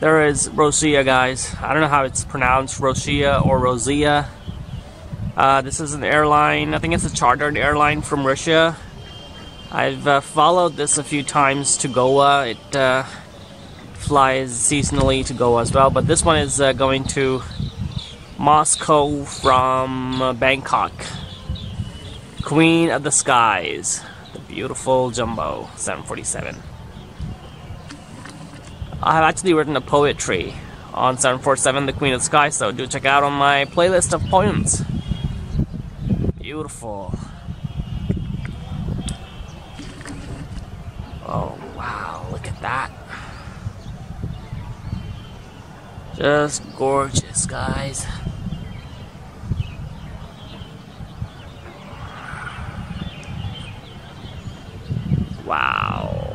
There is Rossiya, guys. I don't know how it's pronounced, Rosia or Rosia. Uh, this is an airline, I think it's a chartered airline from Russia. I've uh, followed this a few times to Goa. It uh, flies seasonally to Goa as well, but this one is uh, going to Moscow from uh, Bangkok. Queen of the Skies, the beautiful Jumbo 747. I've actually written a poetry on 747 The Queen of Sky, so do check out on my playlist of poems. Beautiful. Oh wow, look at that. Just gorgeous, guys. Wow.